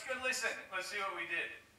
Let's go listen. Let's see what we did.